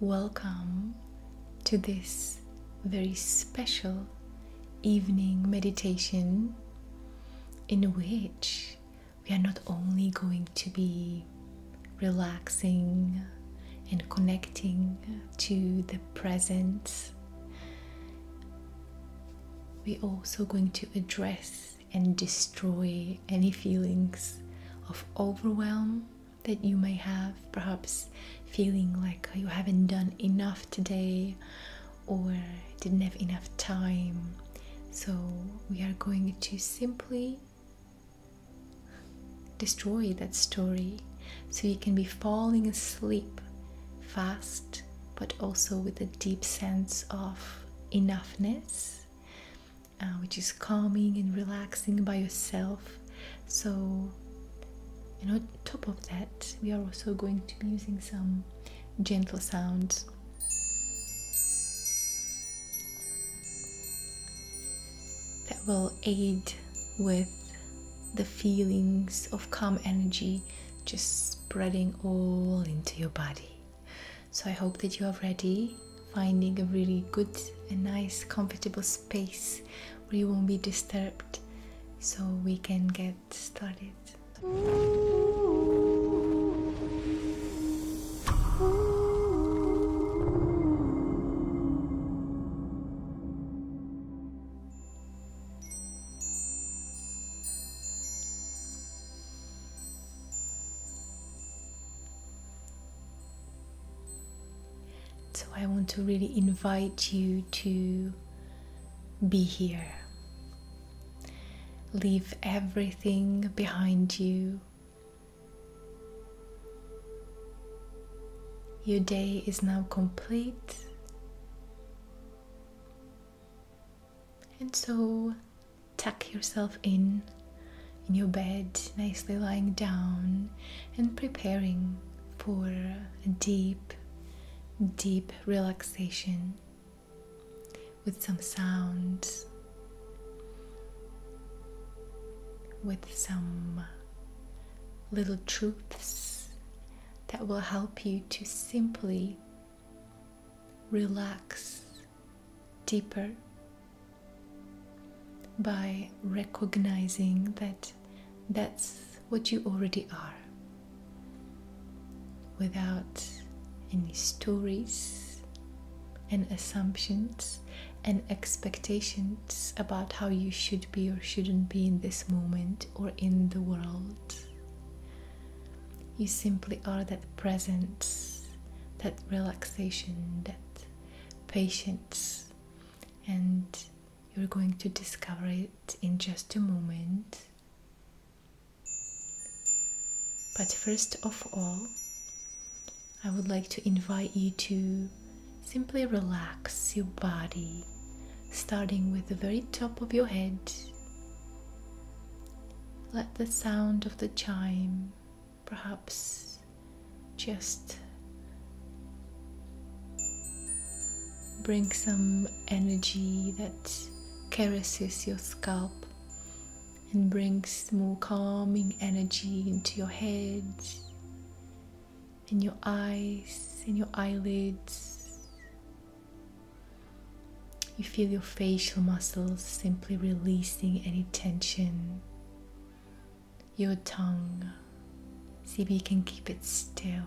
Welcome to this very special evening meditation in which we are not only going to be relaxing and connecting to the present, we're also going to address and destroy any feelings of overwhelm that you may have, perhaps feeling like you haven't done enough today or didn't have enough time. So, we are going to simply destroy that story so you can be falling asleep fast but also with a deep sense of enoughness, uh, which is calming and relaxing by yourself. So, and on top of that, we are also going to be using some gentle sounds. That will aid with the feelings of calm energy just spreading all into your body. So I hope that you are ready, finding a really good and nice, comfortable space where you won't be disturbed so we can get started. To really invite you to be here. Leave everything behind you. Your day is now complete. And so, tuck yourself in in your bed, nicely lying down and preparing for a deep deep relaxation with some sounds, with some little truths that will help you to simply relax deeper by recognizing that that's what you already are without any stories and assumptions and expectations about how you should be or shouldn't be in this moment or in the world. You simply are that presence, that relaxation, that patience, and you're going to discover it in just a moment. But first of all, I would like to invite you to simply relax your body, starting with the very top of your head. Let the sound of the chime perhaps just bring some energy that caresses your scalp and brings more calming energy into your head in your eyes, in your eyelids. You feel your facial muscles simply releasing any tension. Your tongue, see if you can keep it still.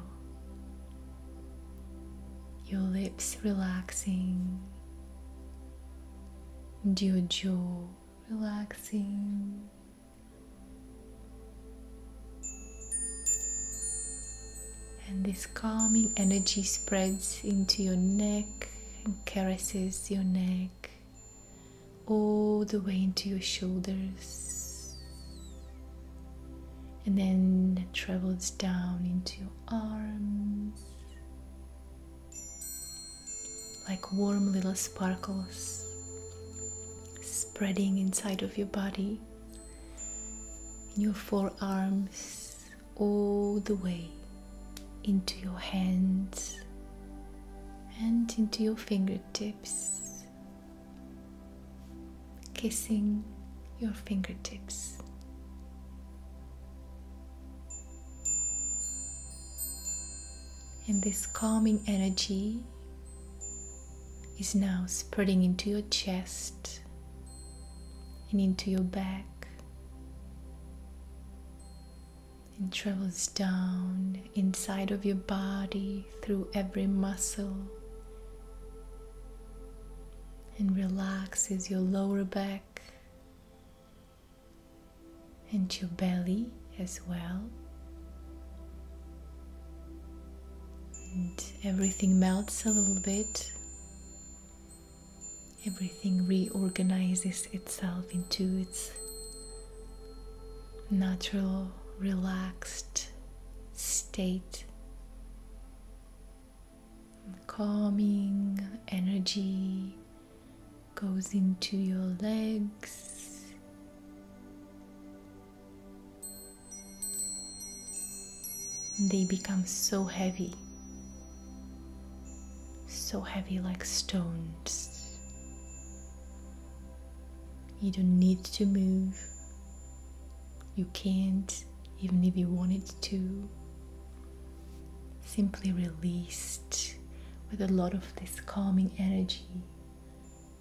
Your lips relaxing, and your jaw relaxing. And this calming energy spreads into your neck and caresses your neck all the way into your shoulders. And then travels down into your arms like warm little sparkles spreading inside of your body in your forearms all the way into your hands and into your fingertips, kissing your fingertips. And this calming energy is now spreading into your chest and into your back travels down inside of your body through every muscle and relaxes your lower back and your belly as well. And everything melts a little bit. Everything reorganizes itself into its natural, relaxed state. Calming energy goes into your legs. They become so heavy, so heavy like stones. You don't need to move. You can't, even if you wanted to. Simply released with a lot of this calming energy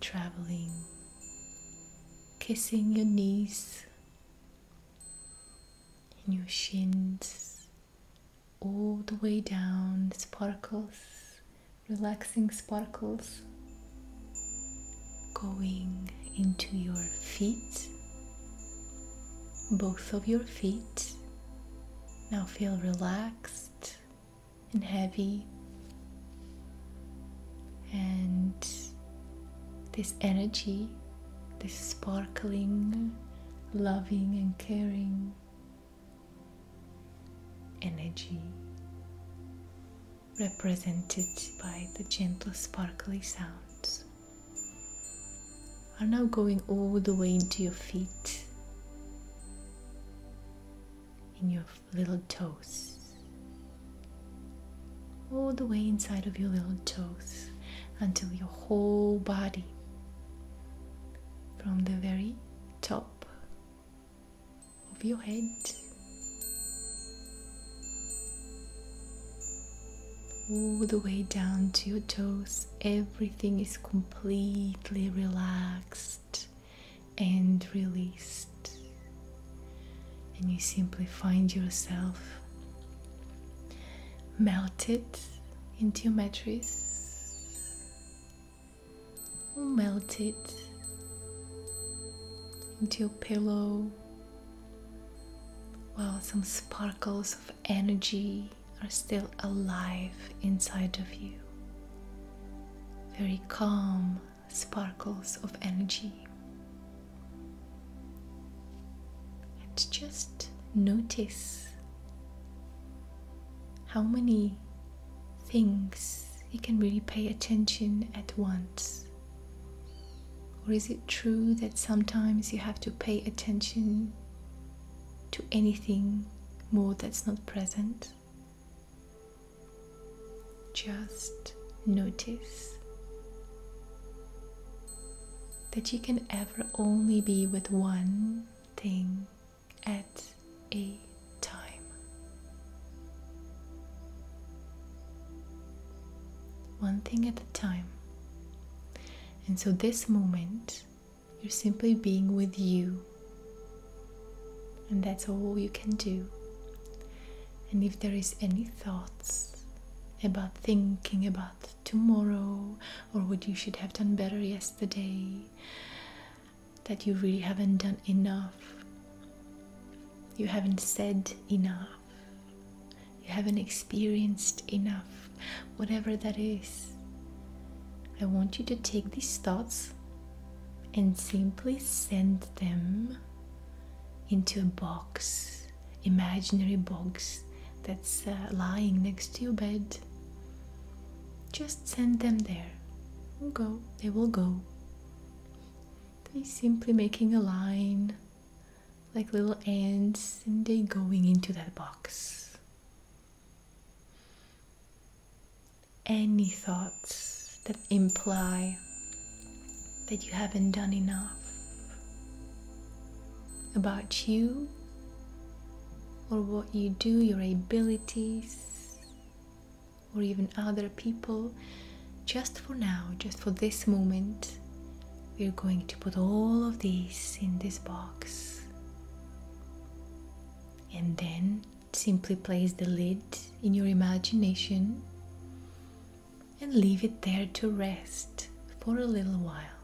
traveling, kissing your knees and your shins all the way down, sparkles, relaxing sparkles going into your feet, both of your feet. Now feel relaxed and heavy, and this energy, this sparkling, loving, and caring energy represented by the gentle sparkly sounds are now going all the way into your feet in your little toes all the way inside of your little toes until your whole body from the very top of your head all the way down to your toes. Everything is completely relaxed and released, and you simply find yourself melted into your mattress, melted into your pillow, while some sparkles of energy are still alive inside of you. Very calm sparkles of energy. Just notice how many things you can really pay attention at once. Or is it true that sometimes you have to pay attention to anything more that's not present? just notice that you can ever only be with one thing at a time. One thing at a time. And so, this moment, you're simply being with you, and that's all you can do. And if there is any thoughts about thinking about tomorrow or what you should have done better yesterday, that you really haven't done enough, you haven't said enough, you haven't experienced enough, whatever that is. I want you to take these thoughts and simply send them into a box, imaginary box that's uh, lying next to your bed just send them there. Go, they will go. They simply making a line like little ants and they going into that box. Any thoughts that imply that you haven't done enough about you or what you do, your abilities, or even other people, just for now, just for this moment, we're going to put all of these in this box. And then simply place the lid in your imagination and leave it there to rest for a little while.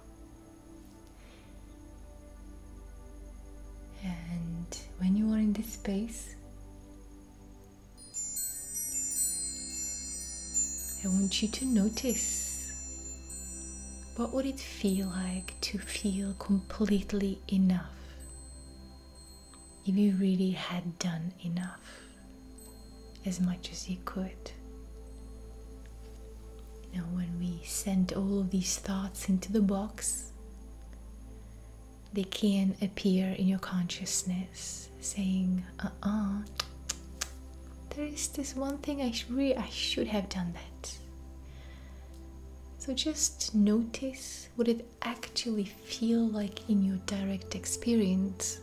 And when you are in this space, I want you to notice what would it feel like to feel completely enough if you really had done enough as much as you could. Know, when we send all of these thoughts into the box, they can appear in your consciousness saying, uh uh there is this one thing I, sh- really, I should have done that. So just notice what it actually feel like in your direct experience.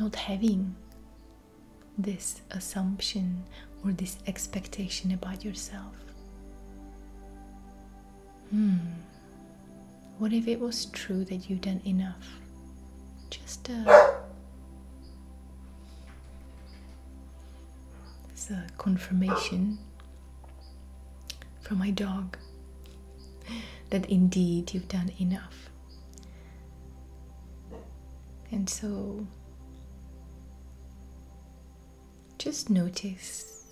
Not having this assumption or this expectation about yourself. Hmm. What if it was true that you've done enough? Just a, it's a confirmation from my dog that indeed you've done enough. And so just notice,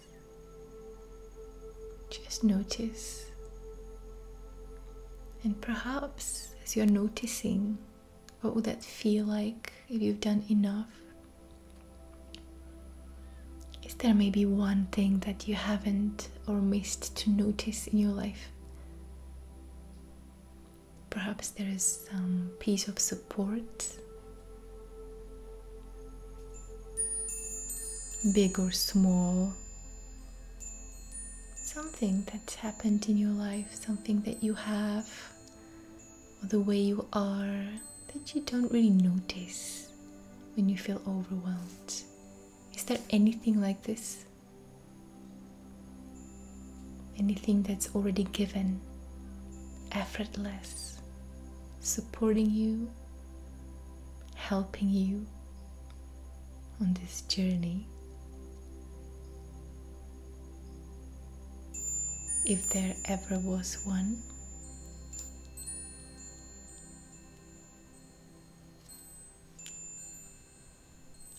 just notice and perhaps as you're noticing, what would that feel like if you've done enough? Is there maybe one thing that you haven't or missed to notice in your life? Perhaps there is some piece of support, big or small, something that's happened in your life, something that you have, or the way you are that you don't really notice when you feel overwhelmed. Is there anything like this? Anything that's already given, effortless, supporting you, helping you on this journey? If there ever was one.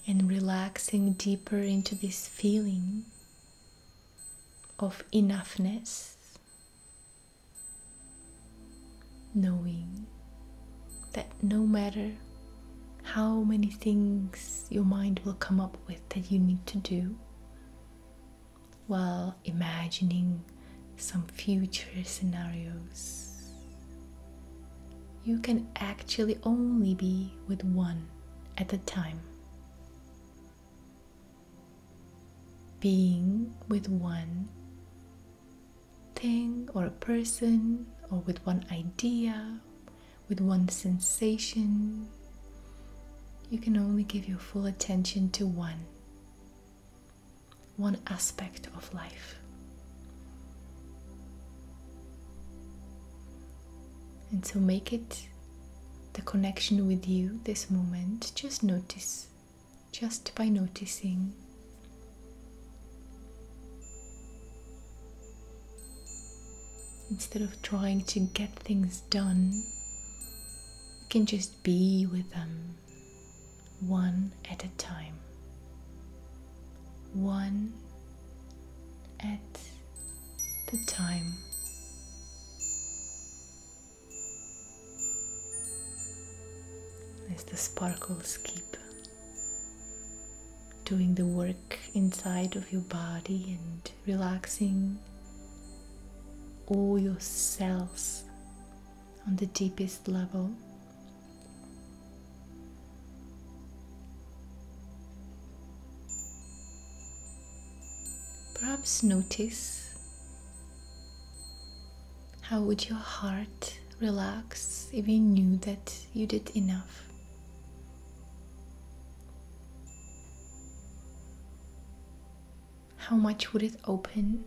And relaxing deeper into this feeling of enoughness, knowing that no matter how many things your mind will come up with that you need to do, while imagining some future scenarios. You can actually only be with one at a time. Being with one thing or a person, or with one idea, with one sensation, you can only give your full attention to one, one aspect of life. And so make it the connection with you this moment. Just notice, just by noticing. Instead of trying to get things done, you can just be with them one at a time. One at the time. As the sparkles keep doing the work inside of your body and relaxing all your cells on the deepest level. Perhaps notice how would your heart relax if you knew that you did enough. How much would it open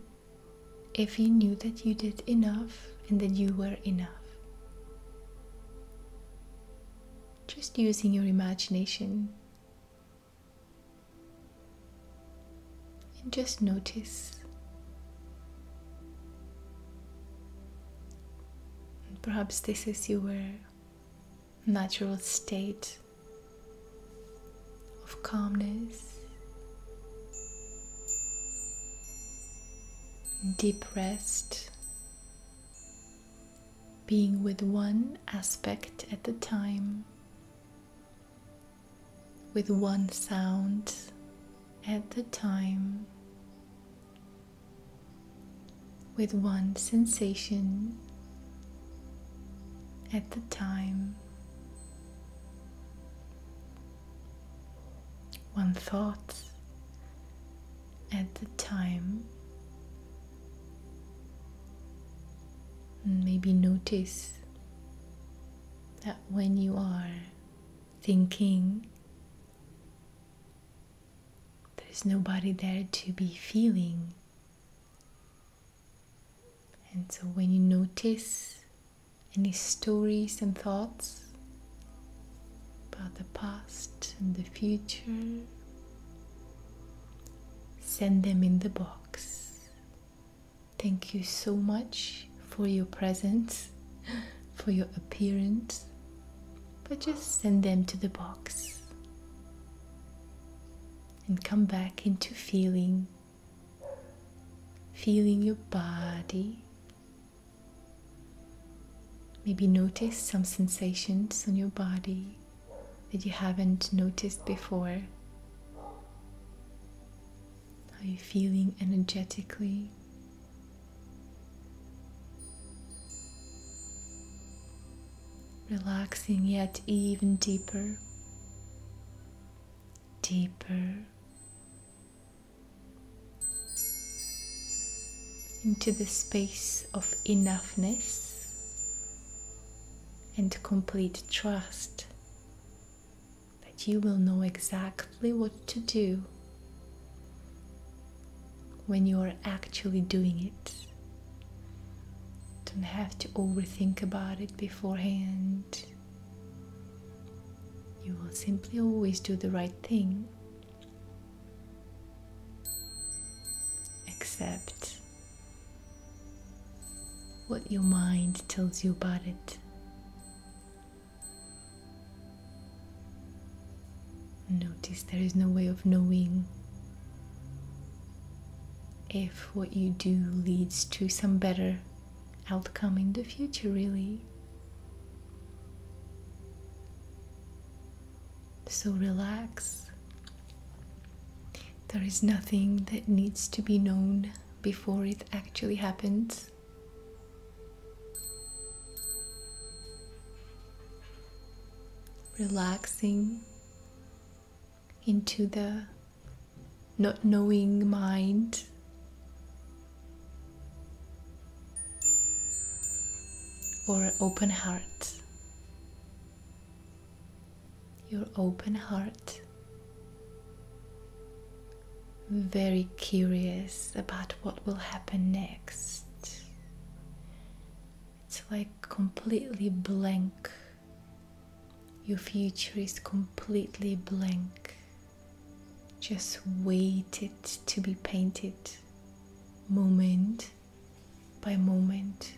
if you knew that you did enough and that you were enough? Just using your imagination. And just notice. Perhaps this is your natural state of calmness, deep rest, being with one aspect at a time, with one sound at a time, with one sensation at the time. One thought at the time. Maybe notice that when you are thinking, there's nobody there to be feeling. And so when you notice any stories and thoughts about the past and the future, send them in the box. Thank you so much for your presence, for your appearance, but just send them to the box and come back into feeling, feeling your body Maybe notice some sensations on your body that you haven't noticed before. How you feeling energetically? Relaxing yet even deeper, deeper into the space of enoughness and complete trust that you will know exactly what to do when you are actually doing it. Don't have to overthink about it beforehand. You will simply always do the right thing. Accept what your mind tells you about it. Notice there is no way of knowing if what you do leads to some better outcome in the future, really. So relax. There is nothing that needs to be known before it actually happens. Relaxing into the not knowing mind. Or open heart. Your open heart. Very curious about what will happen next. It's like completely blank. Your future is completely blank just wait it to be painted moment by moment.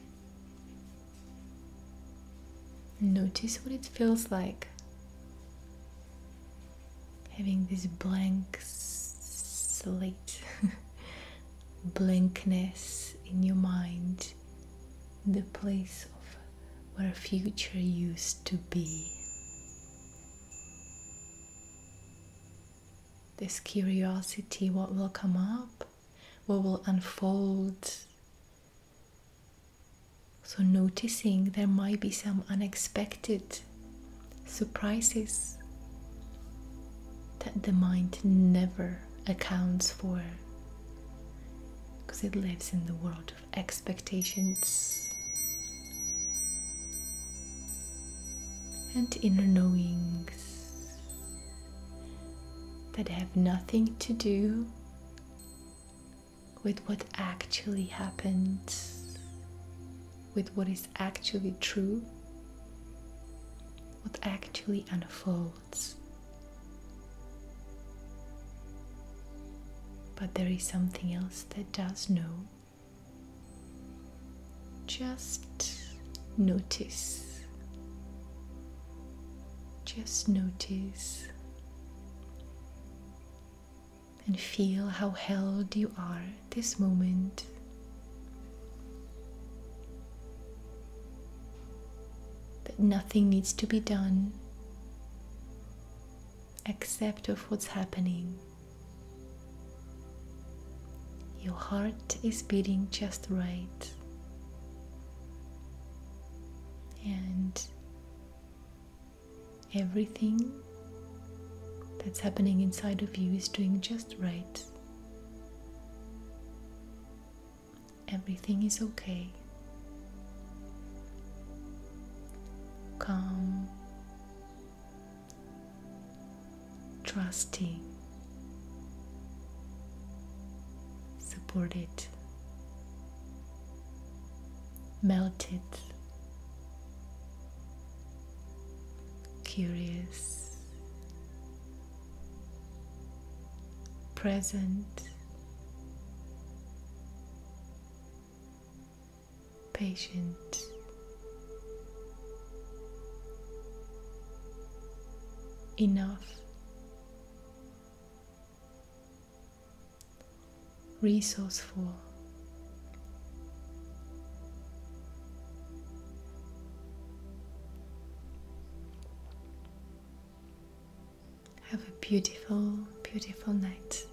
Notice what it feels like having this blank slate, blankness in your mind, the place of where future used to be. this curiosity what will come up, what will unfold. So, noticing there might be some unexpected surprises that the mind never accounts for. Because it lives in the world of expectations and inner knowings that have nothing to do with what actually happens, with what is actually true, what actually unfolds. But there is something else that does know. Just notice. Just notice and feel how held you are this moment. Nothing needs to be done except of what's happening. Your heart is beating just right. And everything that's happening inside of you is doing just right. Everything is okay. Trusting, supported, melted, curious, present, patient. Enough resourceful. Have a beautiful, beautiful night.